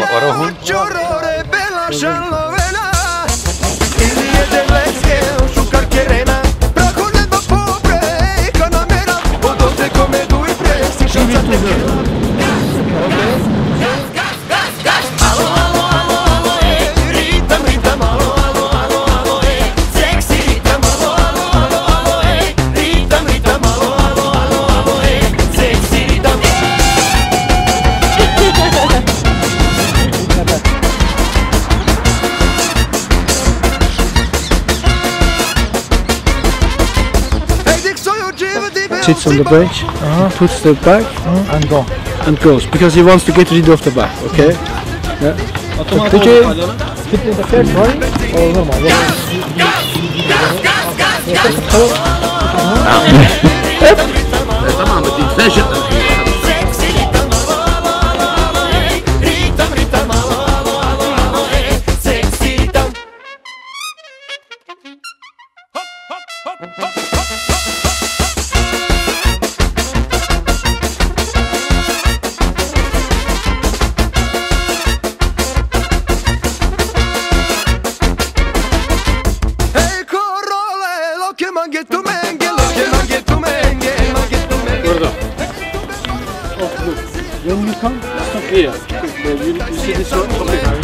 Vadå hon? Llorore bella novena Il de lesche Sciucar cherena Braconello pobre Economera Odote come due presti Scianzate Alo, Sits on the bench, puts the bag and go. And goes because he wants to get rid of the bag. Okay. Yeah. Peki fit in the first right or normal? Tamam mı? Sen şimdi. Hey Burada. Yanılırsan Türkiye'ye. Yüzü de sonra